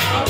Bye.